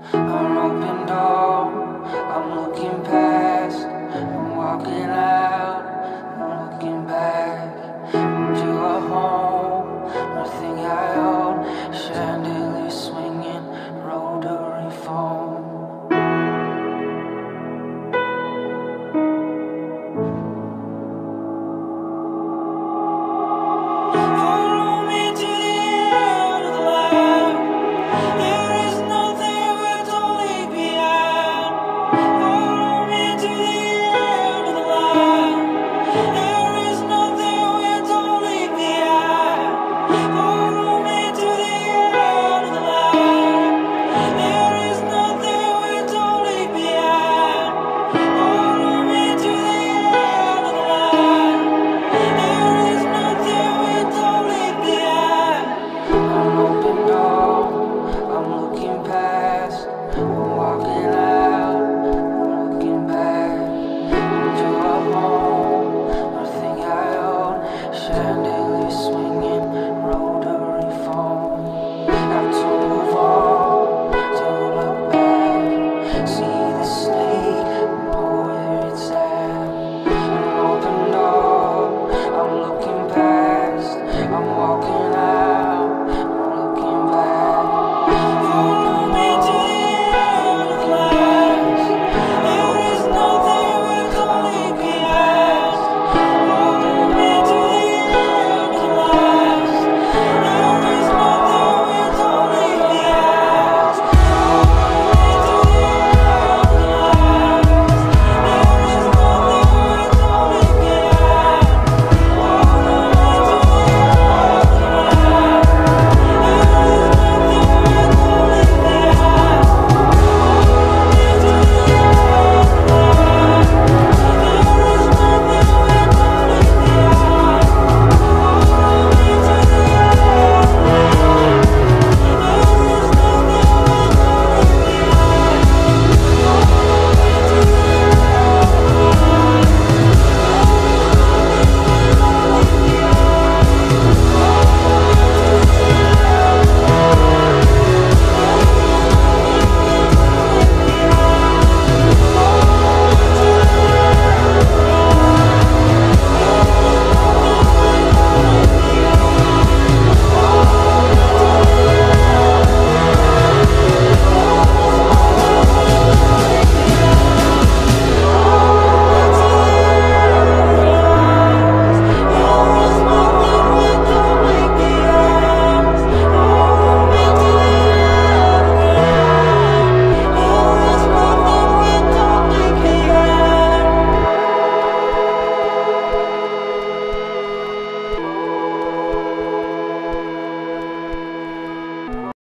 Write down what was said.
An open door, I'm looking past, I'm walking out.